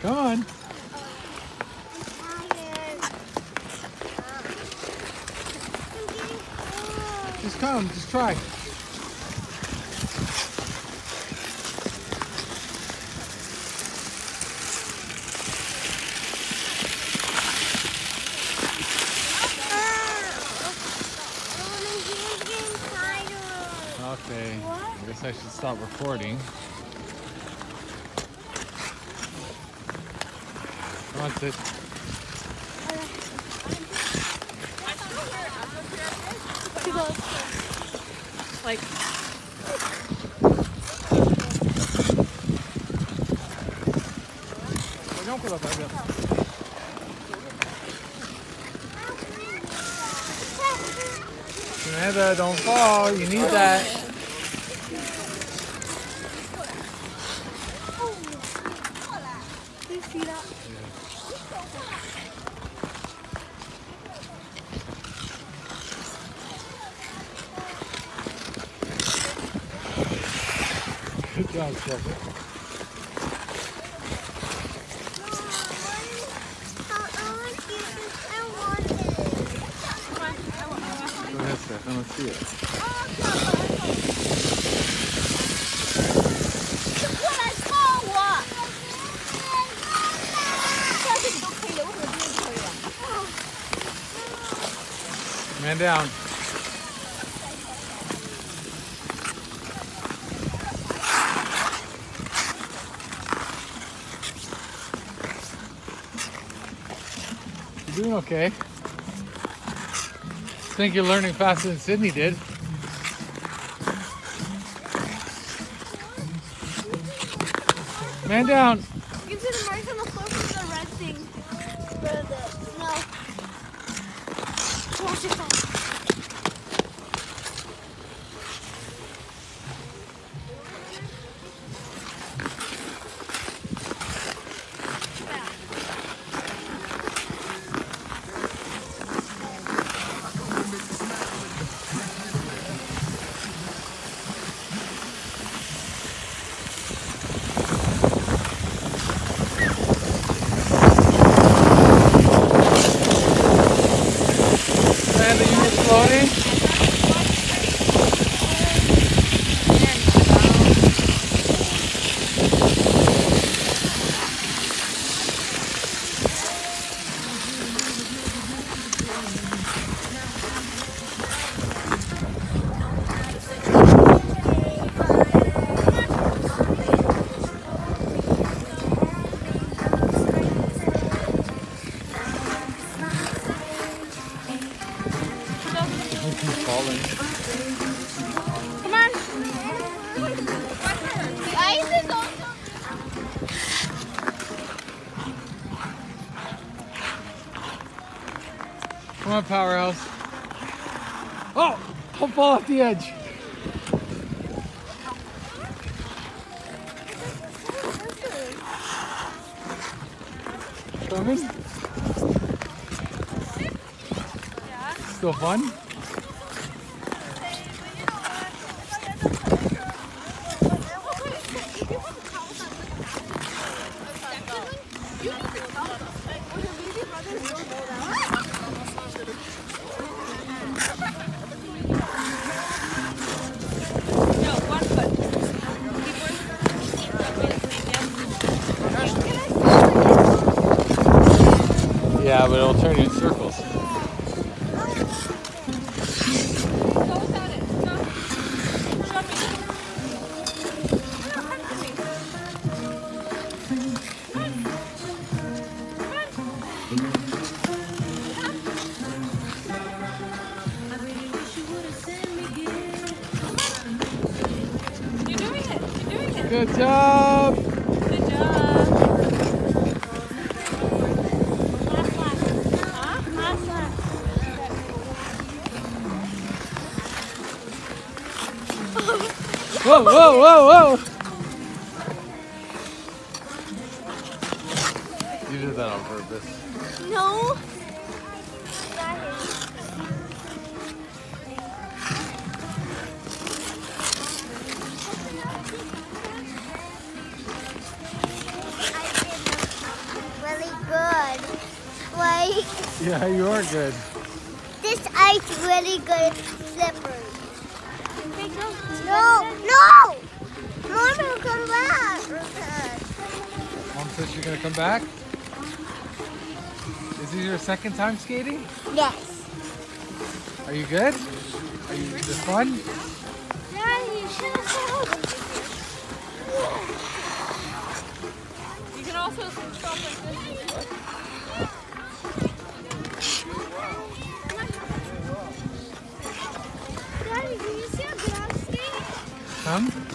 Come on. Just come, just try. Okay, I guess I should stop recording. Sit. Like, Vediamo cosa fai. Samantha, don't fall. You need that. Steph. Go ahead, Steph. Let's see it. Man down. You're doing okay. I think you're learning faster than Sidney did. Man down. You can see the marks on the floor from the red thing. And Falling. Come on. The ice is also. Come on, powerhouse. Oh, I'll fall off the edge. Coming? Still fun? Doing it. Good job. Whoa, whoa, whoa, whoa. You did that on purpose. No. Really good. Like... Yeah, you are good. This ice really good slippery. No, no! Mom will come back. Mom says you're gonna come back. Is this your second time skating? Yes. Are you good? Are you is it fun? Daddy, you should have You can also stop like this. Come.